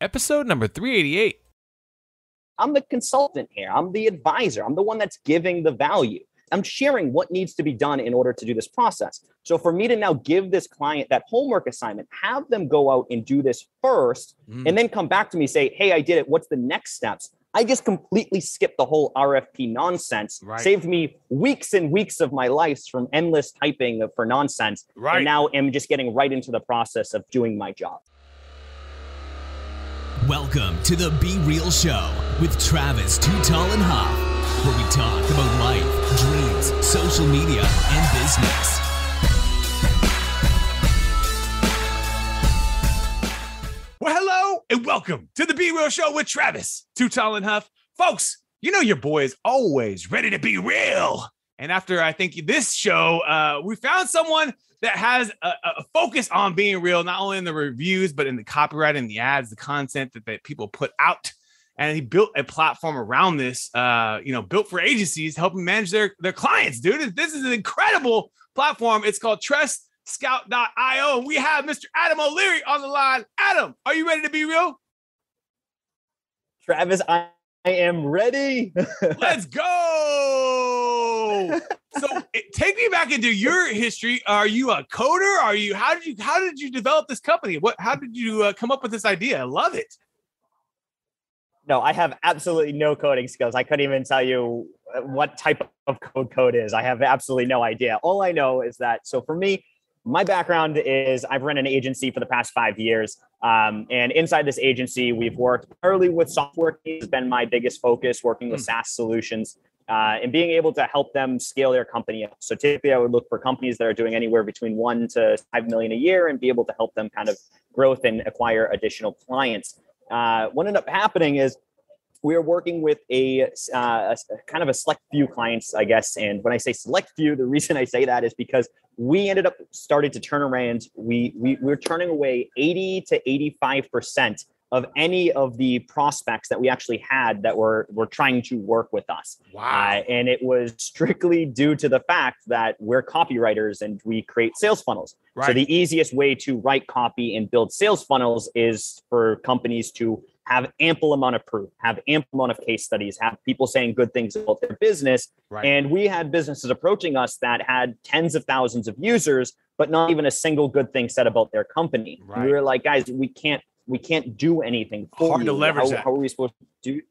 episode number 388. I'm the consultant here. I'm the advisor. I'm the one that's giving the value. I'm sharing what needs to be done in order to do this process. So for me to now give this client that homework assignment, have them go out and do this first, mm. and then come back to me say, "Hey, I did it. What's the next steps?" I just completely skipped the whole RFP nonsense. Right. Saved me weeks and weeks of my life from endless typing for nonsense. Right. And now am just getting right into the process of doing my job. Welcome to the Be Real Show with Travis Too Tall and Huff, where we talk about life, dreams, social media, and business. Well, hello and welcome to the Be Real Show with Travis Too Tall and Huff. Folks, you know your boy is always ready to be real. And after I think this show, uh, we found someone that has a, a, focus on being real, not only in the reviews, but in the copyright and the ads, the content that, that people put out. And he built a platform around this, uh, you know, built for agencies, helping manage their, their clients, dude. This is an incredible platform. It's called Trust Scout.io. And we have Mr. Adam O'Leary on the line. Adam, are you ready to be real? Travis, I I am ready. Let's go. So take me back into your history. Are you a coder? Are you how did you how did you develop this company? What how did you uh, come up with this idea? I love it. No, I have absolutely no coding skills. I couldn't even tell you uh, what type of code code is. I have absolutely no idea. All I know is that so for me, my background is I've run an agency for the past five years. Um, and inside this agency, we've worked early with software It's been my biggest focus, working with mm. SaaS solutions uh, and being able to help them scale their company up. So typically, I would look for companies that are doing anywhere between one to five million a year and be able to help them kind of growth and acquire additional clients. Uh, what ended up happening is we are working with a, uh, a, kind of a select few clients, I guess. And when I say select few, the reason I say that is because we ended up starting to turn around. We we we're turning away 80 to 85 percent of any of the prospects that we actually had that were were trying to work with us. Wow! Uh, and it was strictly due to the fact that we're copywriters and we create sales funnels. Right. So the easiest way to write copy and build sales funnels is for companies to have ample amount of proof, have ample amount of case studies, have people saying good things about their business. Right. And we had businesses approaching us that had tens of thousands of users, but not even a single good thing said about their company. Right. We were like, guys, we can't we can't do anything for Hard you. to leverage how, how are we supposed to do?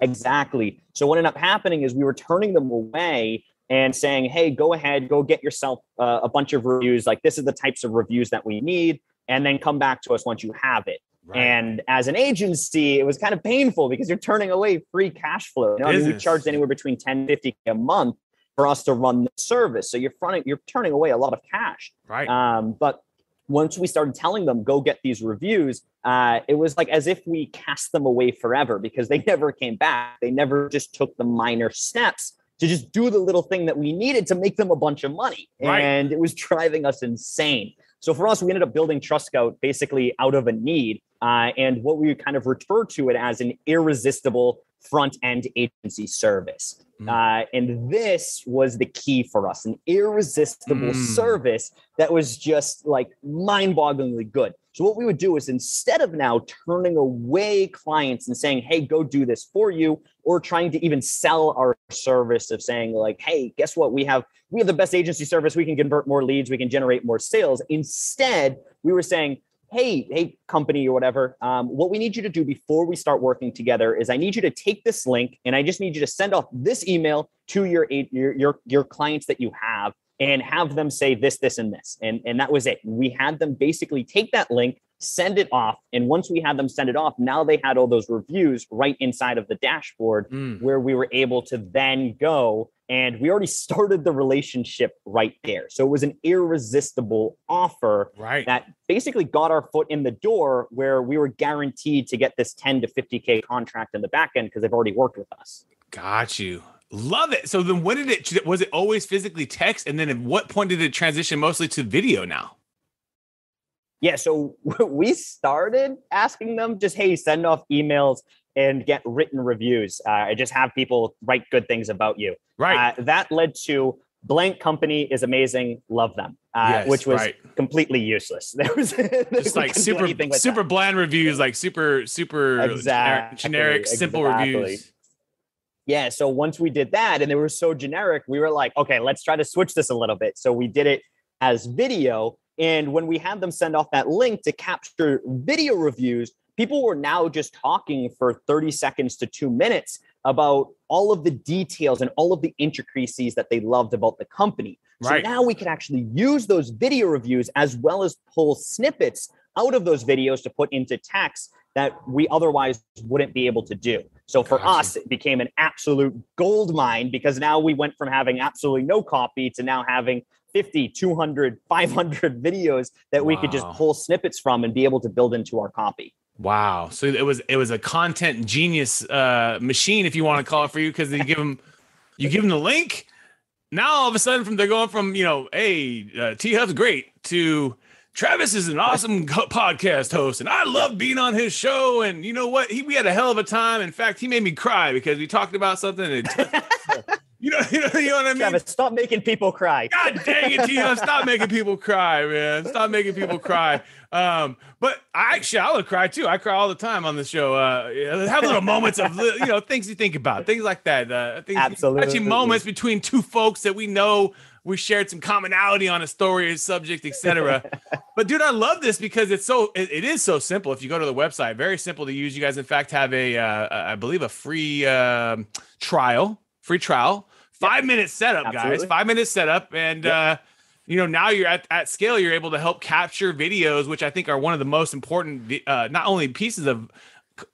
Exactly. So what ended up happening is we were turning them away and saying, "Hey, go ahead, go get yourself uh, a bunch of reviews. Like this is the types of reviews that we need, and then come back to us once you have it." Right. And as an agency, it was kind of painful because you're turning away free cash flow. You know, I mean, we charged anywhere between 10 50 a month for us to run the service. So you're fronting, you're turning away a lot of cash. Right. Um, but once we started telling them go get these reviews, uh, it was like as if we cast them away forever because they never came back. They never just took the minor steps to just do the little thing that we needed to make them a bunch of money. Right. And it was driving us insane. So for us, we ended up building TrustScout basically out of a need uh, and what we kind of refer to it as an irresistible front end agency service. Mm. Uh, and this was the key for us an irresistible mm. service that was just like mind bogglingly good. So, what we would do is instead of now turning away clients and saying, hey, go do this for you, or trying to even sell our service of saying, like, hey, guess what? We have we have the best agency service. We can convert more leads. We can generate more sales. Instead, we were saying, hey, hey, company or whatever, um, what we need you to do before we start working together is I need you to take this link and I just need you to send off this email to your your your, your clients that you have and have them say this, this, and this. And, and that was it. We had them basically take that link, send it off. And once we had them send it off, now they had all those reviews right inside of the dashboard mm. where we were able to then go and we already started the relationship right there. So it was an irresistible offer right. that basically got our foot in the door where we were guaranteed to get this 10 to 50K contract in the back end because they've already worked with us. Got you. Love it. So then when did it was it always physically text? And then at what point did it transition mostly to video now? Yeah, so we started asking them just, hey, send off emails and get written reviews. Uh, just have people write good things about you. Right. Uh, that led to blank company is amazing, love them, uh, Yes, which was right. completely useless. There was Just like super super bland reviews, like super super generic, Exactly, generic simple exactly. reviews. Yeah. So once we did that and they were so generic, we were like, okay, let's try to switch this a little bit. So we did it as video. And when we had them send off that link to capture video reviews, people were now just talking for 30 seconds to two minutes about all of the details and all of the intricacies that they loved about the company. Right. So now we can actually use those video reviews as well as pull snippets out of those videos to put into text that we otherwise wouldn't be able to do. So for Gotcha. us, it became an absolute gold mine because now we went from having absolutely no copy to now having 50, 200, 500 videos that we could just pull snippets from and be able to build into our copy. Wow. So it was it was a content genius uh machine, if you want to call it for you, because you give them you give them the link. Now all of a sudden, from they're going from you know, hey, uh, T Huff's great to Travis is an awesome podcast host, and I love being on his show. And you know what? He we had a hell of a time. In fact, he made me cry because we talked about something. And you know, you know, you know what I mean? Travis, stop making people cry. God dang it, T Hub! Stop making people cry, man. Stop making people cry. Um, but I actually I would cry too. I cry all the time on the show. Uh have little moments of you know things you think about, things like that. Uh things Absolutely. actually moments between two folks that we know we shared some commonality on a story, a subject, etc. but dude, I love this because it's so it, it is so simple. If you go to the website, very simple to use. You guys, in fact, have a uh, I believe a free um trial, free trial, five minute setup, guys, Absolutely. five minute setup, and Yep. uh, you know now you're at, at scale. You're able to help capture videos, which I think are one of the most important, uh, not only pieces of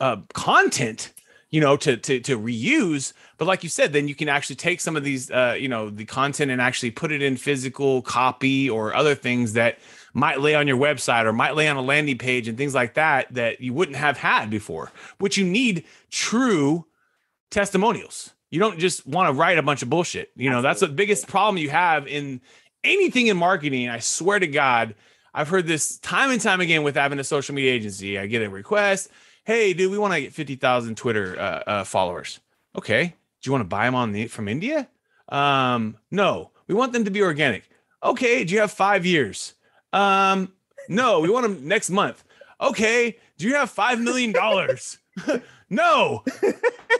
uh, content you know to to to reuse but like you said then you can actually take some of these uh you know the content and actually put it in physical copy or other things that might lay on your website or might lay on a landing page and things like that that you wouldn't have had before. Which you need true testimonials. You don't just want to write a bunch of bullshit. You know that's the biggest problem you have in anything in marketing i swear to god i've heard this time and time again with having a social media agency. I get a request hey dude we want to get 50000 twitter uh, uh, followers. Okay do you want to buy them on the from india? Um no we want them to be organic. Okay do you have five years? Um no we want them next month. Okay do you have five million dollars? No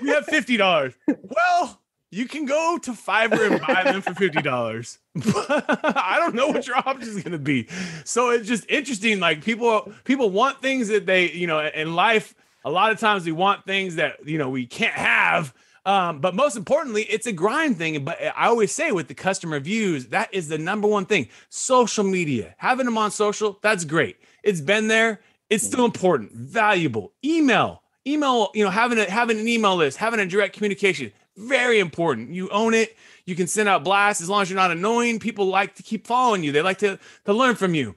we have fifty dollars. Well, you can go to Fiverr and buy them for fifty dollars. I don't know what your option is going to be. So it's just interesting. Like people, people want things that they, you know, in life. A lot of times we want things that you know we can't have. Um, but most importantly, it's a grind thing. But I always say with the customer views, that is the number one thing. Social media, having them on social, that's great. It's been there. It's still important, valuable. Email, email, you know, having a having an email list, having a direct communication, very important. You own it. You can send out blasts as long as you're not annoying. People like to keep following you. They like to to learn from you.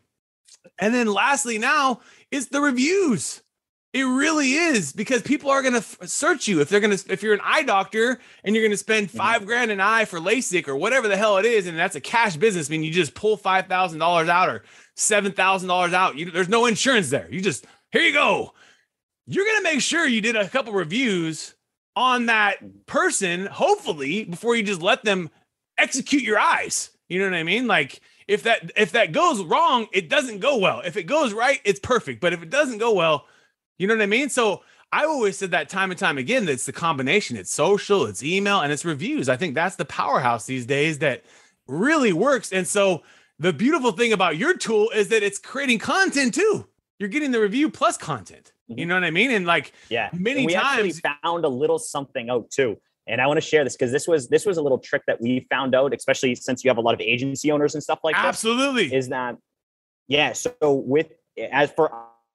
And then lastly, now is the reviews. It really is because people are going to f- search you if they're going to if you're an eye doctor and you're going to spend mm-hmm. five grand an eye for LASIK or whatever the hell it is, and that's a cash business. I mean, you just pull five thousand dollars out or seven thousand dollars out. You, there's no insurance there. You just here you go. You're going to make sure you did a couple reviews on that person, hopefully, before you just let them execute your eyes. You know what I mean? Like if that if that goes wrong, it doesn't go well. If it goes right, it's perfect. But if it doesn't go well, you know what I mean? So I always said that time and time again that it's the combination. It's social, it's email, and it's reviews. I think that's the powerhouse these days that really works. And so the beautiful thing about your tool is that it's creating content too. You're getting the review plus content. Mm-hmm. You know what I mean? And like Yeah. Many And we actually times- found a little something out too. And I want to share this because this was this was a little trick that we found out, especially since you have a lot of agency owners and stuff like that. absolutely. Is that yeah? So with as for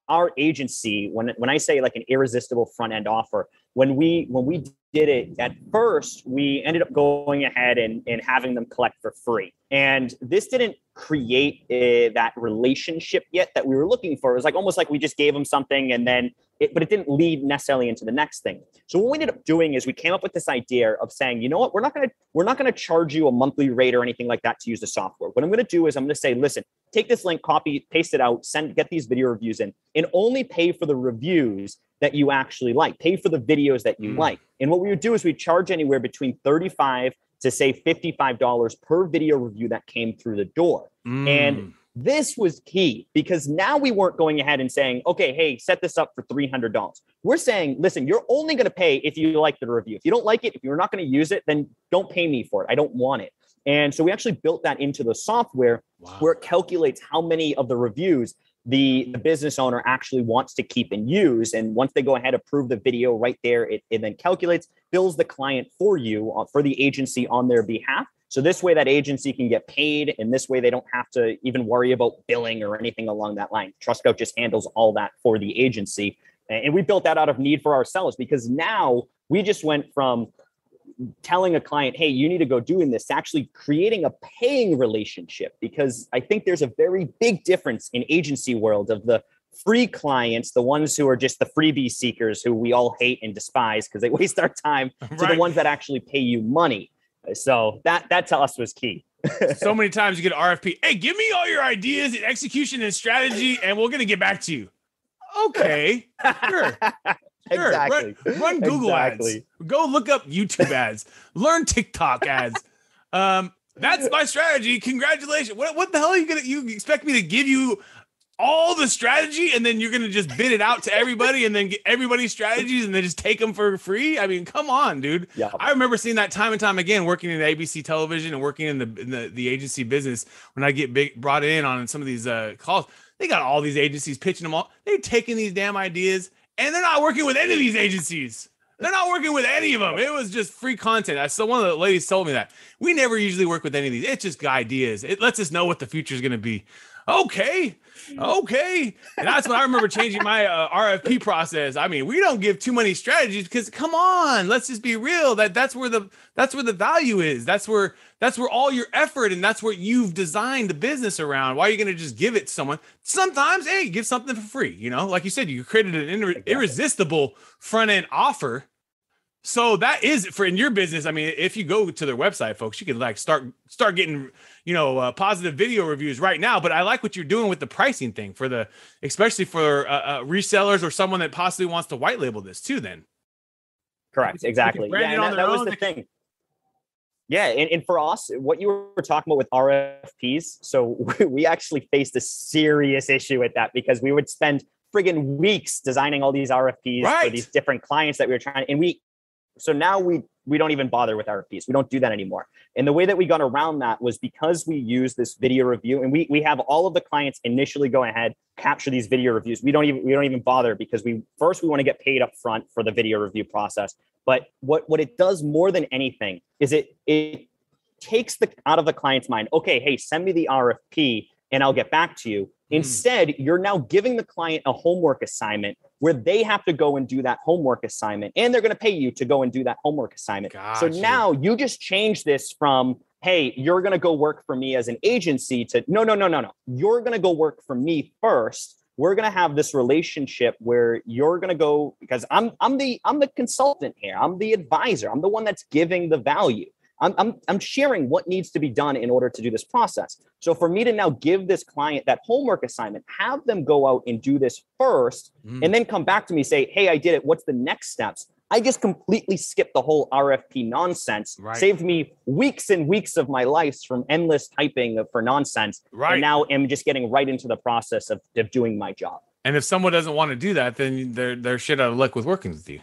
our agency, when when I say like an irresistible front end offer, when we when we did it at first, we ended up going ahead and, and having them collect for free. And this didn't create uh, that relationship yet that we were looking for. It was like almost like we just gave them something and then it, but it didn't lead necessarily into the next thing. So what we ended up doing is we came up with this idea of saying, you know what, we're not gonna we're not gonna charge you a monthly rate or anything like that to use the software. What I'm gonna do is I'm gonna say, listen, take this link, copy, paste it out, send, get these video reviews in, and only pay for the reviews that you actually like. Pay for the videos that you Mm. like. And what we would do is we charge anywhere between 35 to say $55 per video review that came through the door. Mm. And this was key because now we weren't going ahead and saying, okay, hey, set this up for $300. We're saying, listen, you're only going to pay if you like the review. If you don't like it, if you're not going to use it, then don't pay me for it. I don't want it. And so we actually built that into the software wow. where it calculates how many of the reviews the, the business owner actually wants to keep and use. And once they go ahead, approve the video right there, it, it then calculates, bills the client for you, uh, for the agency on their behalf. So this way that agency can get paid and this way they don't have to even worry about billing or anything along that line. TrustScout just handles all that for the agency. And we built that out of need for ourselves because now we just went from telling a client, hey, you need to go doing this, actually creating a paying relationship. Because I think there's a very big difference in agency world of the free clients, the ones who are just the freebie seekers who we all hate and despise because they waste our time, to the ones that actually pay you money. So that that to us was key. so many times you get an RFP. Hey, give me all your ideas and execution and strategy, and we're gonna get back to you. Okay, sure. Sure. exactly. Run, run Google Exactly. ads. Go look up YouTube ads. Learn TikTok ads. Um, that's my strategy. Congratulations. What, what the hell are you gonna you expect me to give you all the strategy and then you're gonna just bid it out to everybody and then get everybody's strategies and then just take them for free? I mean, come on, dude. Yeah. I remember seeing that time and time again working in ABC television and working in the in the, the agency business when I get big brought in on some of these uh, calls. They got all these agencies pitching them all. They're taking these damn ideas and they're not working with any of these agencies. They're not working with any of them. It was just free content. I saw one of the ladies told me that we never usually work with any of these. It's just ideas. It lets us know what the future is going to be. Okay, okay. And that's when I remember changing my uh, RFP process. I mean, we don't give too many strategies because come on, let's just be real. That that's where the that's where the value is. That's where that's where all your effort and that's what you've designed the business around. Why are you going to just give it to someone? Sometimes, hey, give something for free. You know, like you said, you created an ir- irresistible front end offer. So that is for in your business. I mean, if you go to their website, folks, you can like start start getting you know uh, positive video reviews right now. But I like what you're doing with the pricing thing for the especially for uh, uh, resellers or someone that possibly wants to white label this too. Then Correct. Exactly. Yeah, it and on that, that was the can- thing. Yeah, and, and for us, what you were talking about with RFPs, so we actually faced a serious issue with that because we would spend friggin' weeks designing all these RFPs for these different clients that we were trying, and we so now we we don't even bother with RFPs. We don't do that anymore. And the way that we got around that was because we use this video review, and we we have all of the clients initially go ahead capture these video reviews. We don't even we don't even bother because we first we want to get paid up front for the video review process. But what what it does more than anything is it it takes the out of the client's mind. Okay, hey, send me the RFP and I'll get back to you. Hmm. Instead, you're now giving the client a homework assignment where they have to go and do that homework assignment, and they're going to pay you to go and do that homework assignment. So now you just change this from hey, you're going to go work for me as an agency to no, no, no, no, no. You're going to go work for me first. We're going to have this relationship where you're going to go because I'm I'm the I'm the consultant here. I'm the advisor. I'm the one that's giving the value. I'm, I'm, I'm sharing what needs to be done in order to do this process. So for me to now give this client that homework assignment, have them go out and do this first, Mm. and then come back to me say, "Hey, I did it. What's the next steps?" I just completely skipped the whole RFP nonsense. Right. Saved me weeks and weeks of my life from endless typing for nonsense. right And now am just getting right into the process of, of doing my job. And if someone doesn't want to do that, then they're they're shit out of luck with working with you.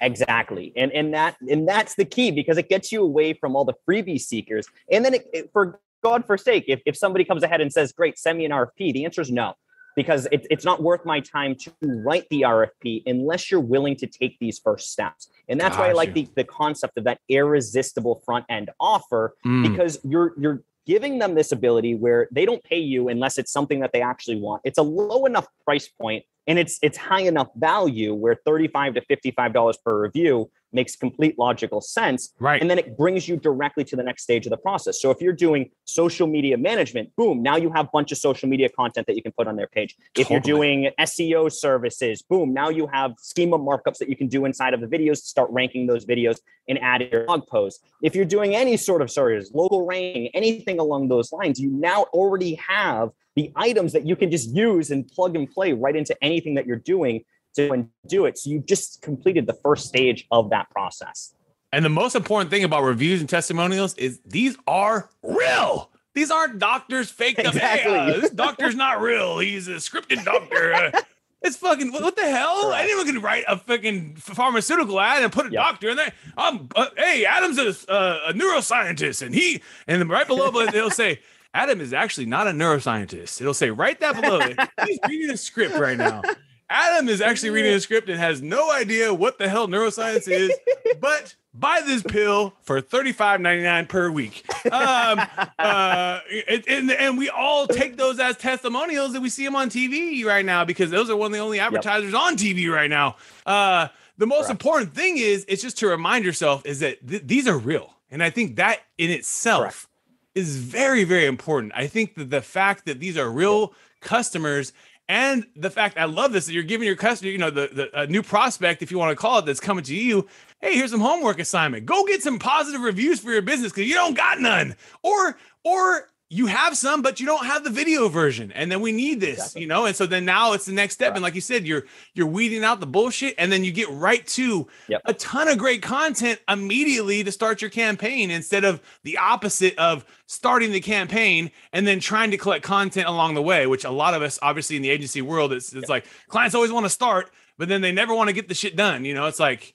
Exactly. And and that and that's the key because it gets you away from all the freebie seekers. And then it, it- for God forsake, if, if somebody comes ahead and says, Great, send me an RFP, the answer is no. Because it, it's not worth my time to write the RFP unless you're willing to take these first steps. And that's why I like the, the concept of that irresistible front end offer Mm. because you're you're giving them this ability where they don't pay you unless it's something that they actually want. It's a low enough price point and it's it's high enough value where 35 to 55 dollars per review makes complete logical sense Right. and then it brings you directly to the next stage of the process. So if you're doing social media management, boom, now you have a bunch of social media content that you can put on their page. If you're doing SEO services, boom, now you have schema markups that you can do inside of the videos to start ranking those videos and add your blog posts. If you're doing any sort of service, local ranking, anything along those lines, you now already have the items that you can just use and plug and play right into anything that you're doing to and do it. So you've just completed the first stage of that process. And the most important thing about reviews and testimonials is these are real. These aren't doctors faked up. Hey, uh, this doctor's not real. He's a scripted doctor. It's fucking what, the hell? Correct. Anyone can write a fucking pharmaceutical ad and put a Yep. doctor in there. Um, uh, hey, Adam's a, uh, a neuroscientist, and he and right below it, they'll say Adam is actually not a neuroscientist. It'll say right that below it. He's reading a script right now. Adam is actually reading a script and has no idea what the hell neuroscience is, but buy this pill for $35.99 per week. Um, uh, it- and, and we all take those as testimonials that we see them on TV right now because those are one of the only advertisers on TV right now. Uh, the most Correct. important thing is it's just to remind yourself is that th- these are real. And I think that in itself Correct. is very, very important. I think that the fact that these are real customers and the fact I love this that you're giving your customer, you know, the, the a new prospect, if you want to call it, that's coming to you. Hey, here's some homework assignment. Go get some positive reviews for your business because you don't got none, or or you have some, but you don't have the video version, and then we need this, Exactly. you know. And so then now it's the next step, and like you said, you're you're weeding out the bullshit, and then you get right to Yep. a ton of great content immediately to start your campaign instead of the opposite of starting the campaign and then trying to collect content along the way, which a lot of us, obviously in the agency world, it's, it's like clients always want to start, but then they never want to get the shit done. You know, it's like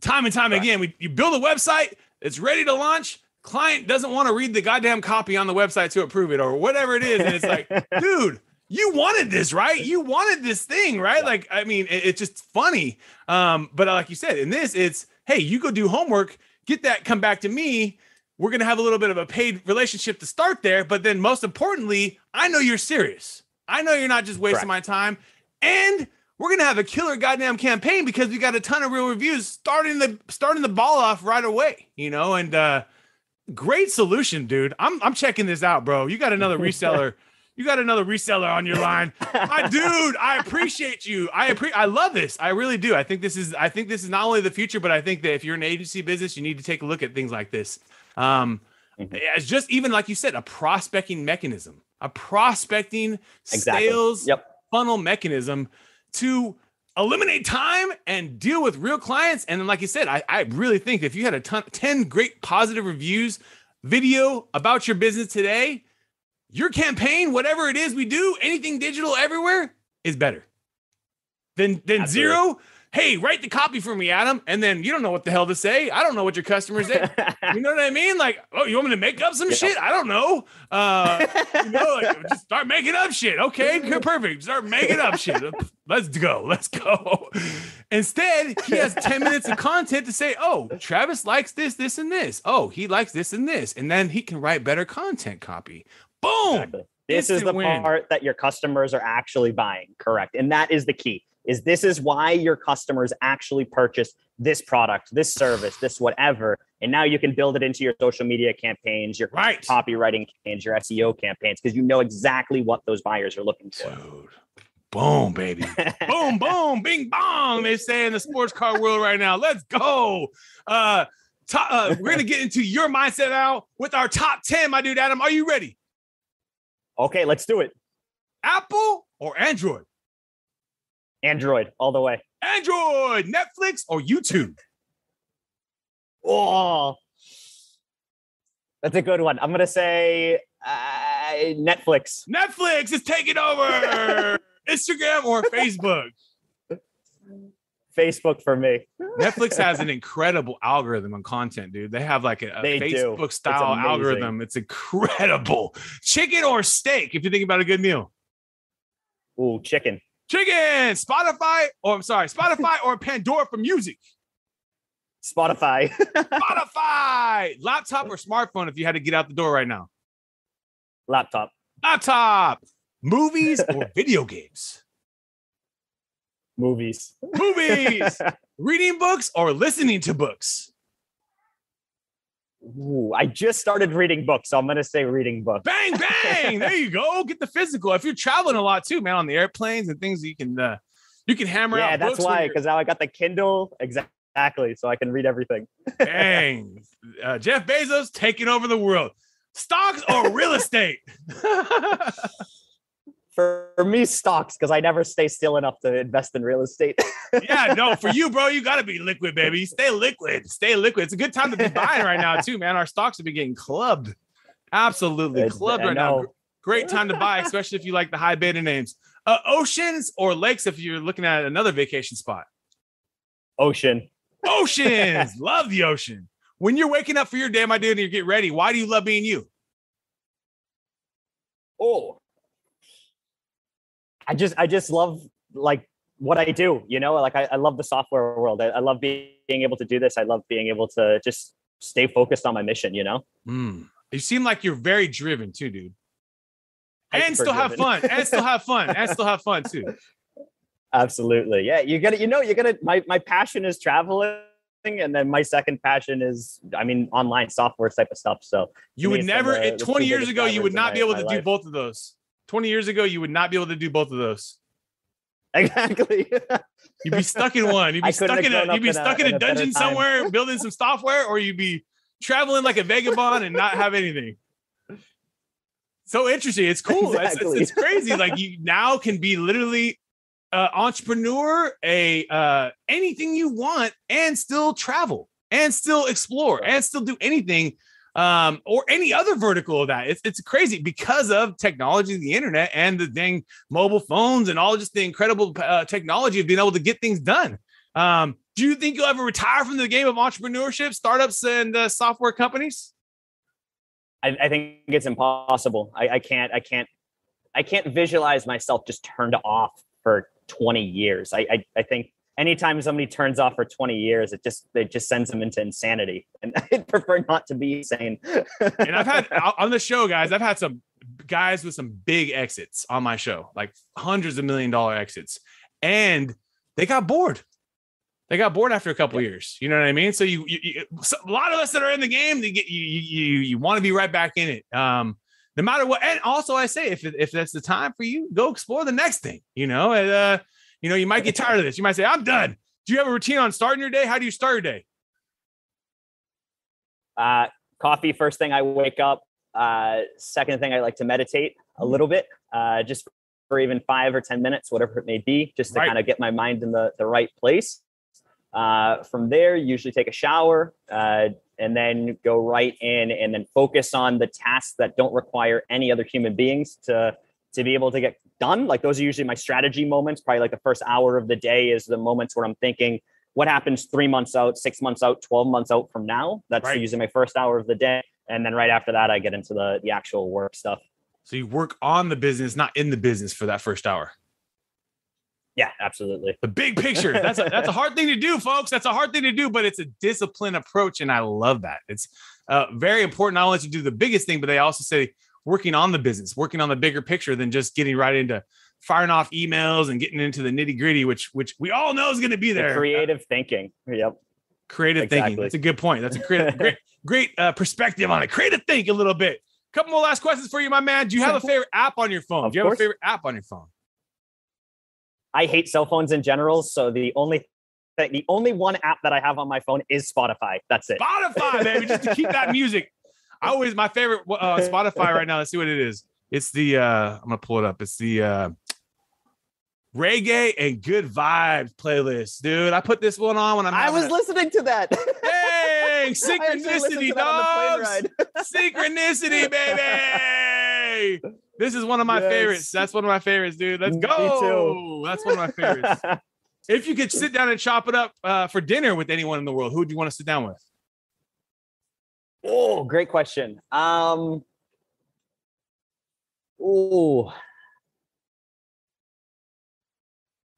time and time Right. again, we you build a website, it's ready to launch. Client doesn't want to read the goddamn copy on the website to approve it or whatever it is. And it's like, dude, you wanted this, right? You wanted this thing, right? Like, I mean, it- it's just funny. Um, but like you said, in this, it's hey, you go do homework, get that, come back to me. We're gonna have a little bit of a paid relationship to start there, but then most importantly, I know you're serious. I know you're not just wasting Correct. my time, and we're gonna have a killer goddamn campaign because we got a ton of real reviews starting the starting the ball off right away, you know, and uh great solution, dude. I'm I'm checking this out, bro. You got another reseller. You got another reseller on your line. My dude, I appreciate you. I appre- I love this. I really do. I think this is I think this is not only the future, but I think that if you're an agency business, you need to take a look at things like this. Um Mhm. as just even like you said, a prospecting mechanism, a prospecting Exactly. sales Yep. funnel mechanism to eliminate time and deal with real clients. And then, like you said, I, I really think if you had a ton, 10 great positive reviews video about your business today, your campaign, whatever it is we do, anything digital everywhere is better than, than Absolutely. zero. Hey, write the copy for me, Adam. And then you don't know what the hell to say. I don't know what your customers say. You know what I mean? Like, oh, you want me to make up some Yeah. shit? I don't know. Uh, you know, like, just start making up shit. Okay, perfect. Start making up shit. Let's go. Let's go. Instead, he has 10 minutes of content to say, oh, Travis likes this, this, and this. Oh, he likes this and this. And then he can write better content copy. Boom. Exactly. This is the win. part that your customers are actually buying. Correct. And that is the key. Is this is why your customers actually purchase this product, this service, this whatever. And now you can build it into your social media campaigns, your Right. copywriting campaigns, your SEO campaigns, because you know exactly what those buyers are looking for. Dude. Boom, baby. boom, boom, bing, bong. They say in the sports car world right now. Let's go. Uh, to- uh, we're gonna get into your mindset now with our top 10, my dude Adam. Are you ready? okay, let's do it. Apple or Android? Android all the way. Android, Netflix or YouTube? Oh, that's a good one. I'm gonna say uh, Netflix. Netflix is taking over. Instagram or Facebook? Facebook for me. Netflix has an incredible algorithm on content, dude. They have like a, a They do. Facebook It's style algorithm. It's incredible. Chicken or steak, if you think about a good meal. Ooh, chicken. Chicken, Spotify, or I'm sorry, Spotify or Pandora for music. Spotify. Spotify, laptop or smartphone if you had to get out the door right now. Laptop. Laptop, movies or video games. Movies. Movies, reading books or listening to books. Ooh, I just started reading books, so I'm gonna say reading books. Bang, bang. there you go. Get the physical. If you're traveling a lot too, man, on the airplanes and things, you can uh, you can hammer Yeah, out. that's books why, because now I got the Kindle exactly, so I can read everything. Bang. Uh, Jeff Bezos taking over the world. Stocks or real estate? For, for me, stocks because I never stay still enough to invest in real estate. yeah, no, for you, bro, you gotta be liquid, baby. Stay liquid, stay liquid. It's a good time to be buying right now, too, man. Our stocks have been getting clubbed, absolutely It's- clubbed right now. Great time to buy, especially if you like the high beta names. Uh, oceans or lakes if you're looking at another vacation spot. Ocean. Oceans, love the ocean. When you're waking up for your day, my dude, and you get ready, why do you love being you? Oh, I just I just love like what I do. You know, like I, I love the software world. I, I love being, being able to do this. I love being able to just stay focused on my mission. You know, Mm. You seem like you're very driven too, dude. And still have fun. And still have fun. And still have fun too. Absolutely, yeah. You gotta, you know, you're gonna. My my passion is traveling, and then my second passion is, I mean, online software type of stuff. So You would never, the- 20 years ago, you would not be able to do life. both of those. 20 years ago, you would not be able to do both of those. exactly. You'd be stuck in one. You'd be stuck in a you'd be up in a- stuck in a a dungeon somewhere building some software, or you'd be traveling like a vagabond and not have anything. So interesting. It's cool. It's- It's, Exactly. it's crazy. Like you now can be literally uh, entrepreneur, a uh, anything you want, and still travel and still explore and still do anything um, or any other vertical of that. It's it's crazy because of technology, the internet, and the dang mobile phones, and all just the incredible uh, technology of being able to get things done. Um, do you think you'll ever retire from the game of entrepreneurship, startups, and uh, software companies? I, I think it's impossible. I, I can't. I can't. I can't visualize myself just turned off for 20 years. I, I, I think anytime somebody turns off for 20 years, it just it just sends them into insanity. And I'd prefer not to be sane. and I've had on the show, guys, I've had some guys with some big exits on my show, like hundreds of million dollar exits, and they got bored. They got bored after a couple years. You know what I mean? So you, you, you so a lot of us that are in the game, they get you, you, you, you want to be right back in it. Um, no matter what. And also, I say if if that's the time for you, go explore the next thing. You know, and uh, you know, you might get tired of this. You might say, "I'm done." Do you have a routine on starting your day? How do you start your day? Uh, coffee first thing I wake up. Uh, second thing I like to meditate a little bit, uh, just for even five or ten minutes, whatever it may be, just to Right. kind of get my mind in the the right place. Uh, from there, usually take a shower uh, and then go right in and then focus on the tasks that don't require any other human beings to to be able to get done. Like those are usually my strategy moments. Probably like the first hour of the day is the moments where I'm thinking, what happens three months out, six months out, 12 months out from now? That's Right. usually my first hour of the day. And then right after that, I get into the the actual work stuff. So you work on the business, not in the business for that first hour. Yeah, absolutely. The big picture. That's a, that's a hard thing to do, folks. That's a hard thing to do, but it's a disciplined approach, and I love that. It's uh, very important not only to do the biggest thing, but they also say working on the business, working on the bigger picture than just getting right into firing off emails and getting into the nitty gritty, which which we all know is going to be The there. creative thinking. Yep. creative thinking. That's a good point. That's a creative, great great uh, perspective on it. Creative think a little bit. Couple more last questions for you, my man. Do you have a favorite app on your phone? Of Do you have course. a favorite app on your phone? I hate cell phones in general. So the only the only one app that I have on my phone is Spotify. That's it. Spotify, baby, just to keep that music. I always my favorite uh, Spotify right now. Let's see what it is. It's the uh I'm gonna pull it up. It's the uh reggae and good vibes playlist, dude. I put this one on when I'm. I was a- listening to that. Dang, I actually listened synchronicity, to that on the plane dogs. Synchronicity, baby. This is one of my Yes. favorites. That's one of my favorites, dude. Let's Me go. too. That's one of my favorites. if you could sit down and chop it up uh, for dinner with anyone in the world, who would you want to sit down with? Oh, great question. Um, oh,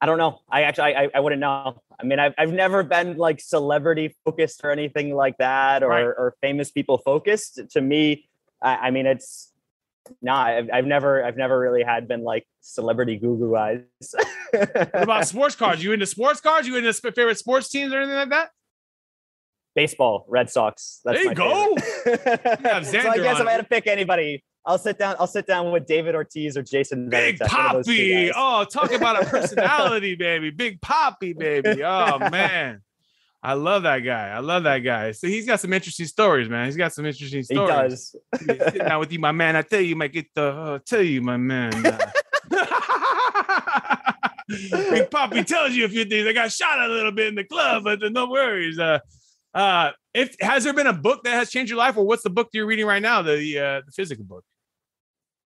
I don't know. I actually, I, I wouldn't know. I mean, I've, I've never been like celebrity focused or anything like that, or, Right. or famous people focused. To me, I, I mean, it's not. I've, I've never, I've never really had been like celebrity goo goo eyes. What about sports cards? You into sports cards? You into favorite sports teams or anything like that? Baseball, Red Sox. That's There you my go. so I guess if I had to pick anybody, I'll sit down. I'll sit down with David Ortiz or Jason. Big Varitek, one of those two Papi. Oh, talk about a personality, baby. Big Papi, baby. Oh man. I love that guy. I love that guy. So he's got some interesting stories, man. He's got some interesting stories. he does. Sitting down with you, my man. I tell you, you might get the uh, tell you, my man. uh, Big Papi tells you a few things. I got shot a little bit in the club, but no worries. Uh, uh, if has there been a book that has changed your life, or what's the book that you're reading right now? The uh, the physical book.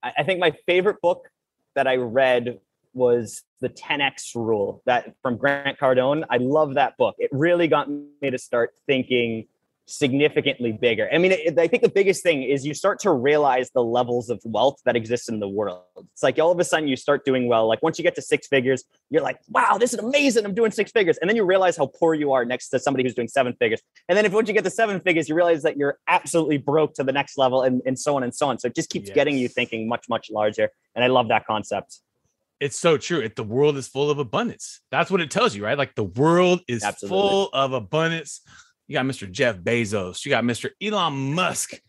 I, I think my favorite book that I read was the 10x rule that from Grant Cardone. I love that book. It really got me to start thinking significantly bigger. I mean, it, I think the biggest thing is you start to realize the levels of wealth that exist in the world. It's like all of a sudden you start doing well. Like once you get to six figures, you're like, wow, this is amazing. I'm doing six figures. And then you realize how poor you are next to somebody who's doing seven figures. And then if once you get to seven figures, you realize that you're absolutely broke to the next level and, and so on and so on. So it just keeps yes. getting you thinking much, much larger. And I love that concept. It's so true. It, the world is full of abundance. That's what it tells you, right? Like the world is Absolutely. full of abundance you got Mr. Jeff Bezos. You got Mr. Elon Musk.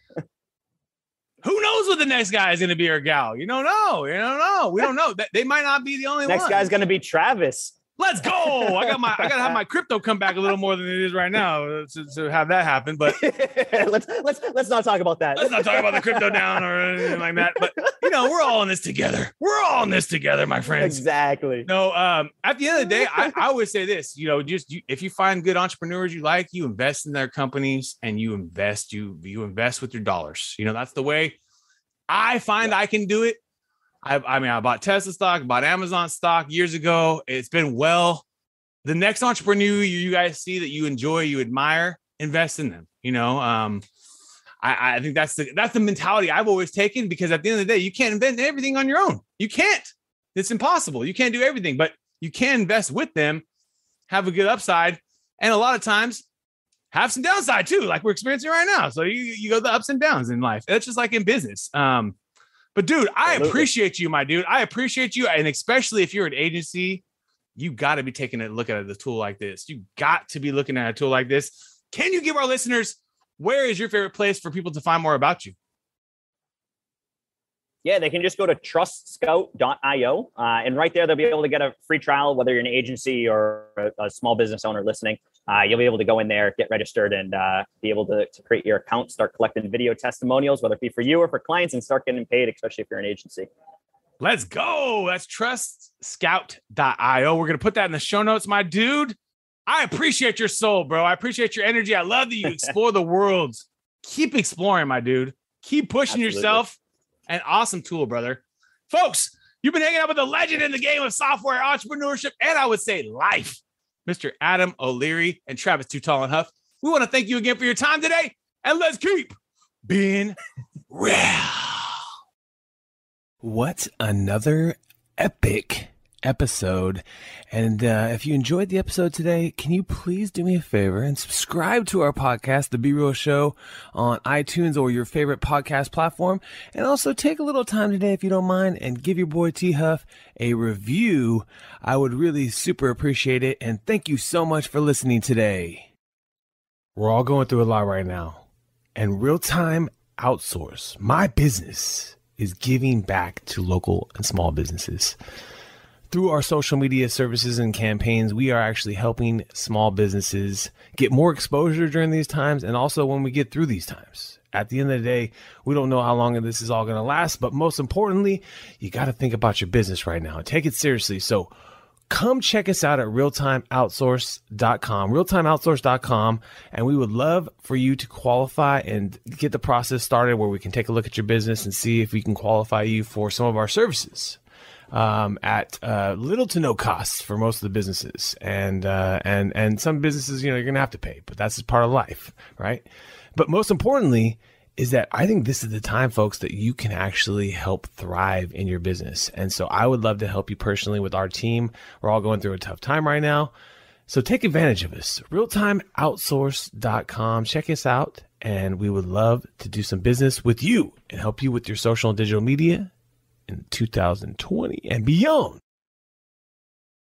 Who knows what the next guy is going to be or gal? You don't know. You don't know. We don't know. They might not be the only next one. Next guy's going to be Travis. Let's go. I got my I gotta have my crypto come back a little more than it is right now to, to have that happen. But let's let's let's not talk about that. Let's not talk about the crypto down or anything like that. But you know, we're all in this together. We're all in this together, my friends. Exactly. No, um, at the end of the day, I, I always say this, you know, just you, if you find good entrepreneurs you like, you invest in their companies and you invest, you you invest with your dollars. You know, that's the way I find yeah. I can do it I, I mean, I bought Tesla stock, bought Amazon stock years ago. It's been well. The next entrepreneur you guys see that you enjoy, you admire, invest in them. You know, um, I, I think that's the that's the mentality I've always taken because at the end of the day, you can't invent everything on your own. You can't. It's impossible. You can't do everything, but you can invest with them, have a good upside, and a lot of times have some downside too, like we're experiencing right now. So you you go the ups and downs in life. It's just like in business. Um, but dude, I Absolutely. appreciate you, my dude. I appreciate you, and especially if you're an agency, you got to be taking a look at a tool like this. You got to be looking at a tool like this. Can you give our listeners where is your favorite place for people to find more about you? Yeah, they can just go to trustscout.io. Uh, and right there, they'll be able to get a free trial, whether you're an agency or a, a small business owner listening. Uh, you'll be able to go in there, get registered, and uh, be able to, to create your account, start collecting video testimonials, whether it be for you or for clients, and start getting paid, especially if you're an agency. Let's go. That's trustscout.io. We're going to put that in the show notes, my dude. I appreciate your soul, bro. I appreciate your energy. I love that you explore the world. Keep exploring, my dude. Keep pushing Absolutely. yourself an awesome tool, brother. Folks, you've been hanging out with a legend in the game of software entrepreneurship and I would say life, Mr. Adam O'Leary and Travis Too Tall and Huff. We want to thank you again for your time today and let's keep being real. What another epic episode. And uh, if you enjoyed the episode today, can you please do me a favor and subscribe to our podcast, The Be Real Show, on iTunes or your favorite podcast platform? And also take a little time today, if you don't mind, and give your boy T Huff a review. I would really super appreciate it. And thank you so much for listening today. We're all going through a lot right now. And real time outsource, my business, is giving back to local and small businesses through our social media services and campaigns, we are actually helping small businesses get more exposure during these times and also when we get through these times. At the end of the day, we don't know how long this is all going to last, but most importantly, you got to think about your business right now. And take it seriously. So come check us out at realtimeoutsource.com, realtimeoutsource.com, and we would love for you to qualify and get the process started where we can take a look at your business and see if we can qualify you for some of our services um, at uh, little to no cost for most of the businesses, and uh, and and some businesses, you know, you're gonna have to pay, but that's just part of life, right? But most importantly, is that I think this is the time, folks, that you can actually help thrive in your business. And so I would love to help you personally with our team. We're all going through a tough time right now. So take advantage of us. Realtimeoutsource.com. Check us out. And we would love to do some business with you and help you with your social and digital media in 2020 and beyond.